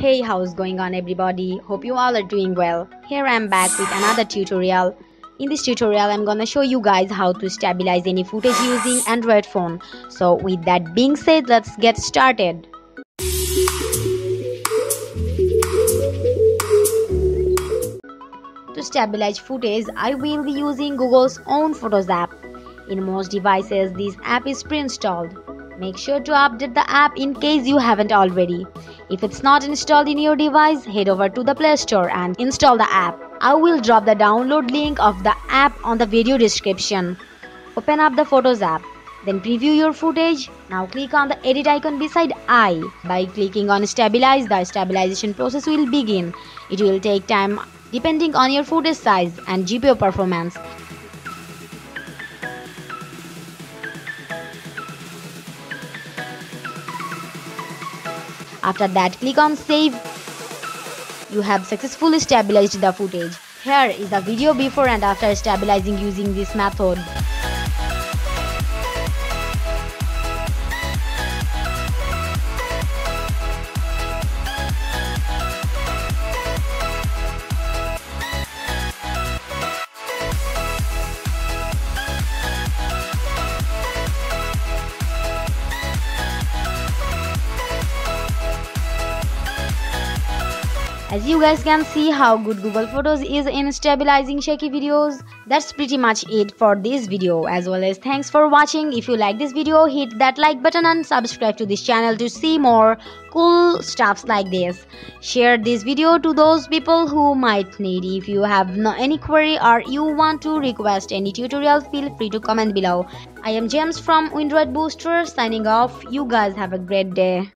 Hey, how's going on everybody? Hope you all are doing well. Here I am back with another tutorial. In this tutorial, I'm gonna show you guys how to stabilize any footage using Android phone. So with that being said, let's get started. To stabilize footage, I will be using Google's own Photos app. In most devices, this app is pre-installed. Make sure to update the app in case you haven't already. If it's not installed in your device, head over to the Play Store and install the app. I will drop the download link of the app on the video description. Open up the Photos app. Then preview your footage. Now click on the edit icon beside I. By clicking on stabilize, the stabilization process will begin. It will take time depending on your footage size and GPU performance. After that, click on save. You have successfully stabilized the footage. Here is the video before and after stabilizing using this method. As you guys can see how good Google Photos is in stabilizing shaky videos. That's pretty much it for this video as well as thanks for watching. If you like this video hit that like button and subscribe to this channel to see more cool stuffs like this. Share this video to those people who might need. It. If you have no, any query or you want to request any tutorial feel free to comment below. I am James from Windroid Booster signing off. You guys have a great day.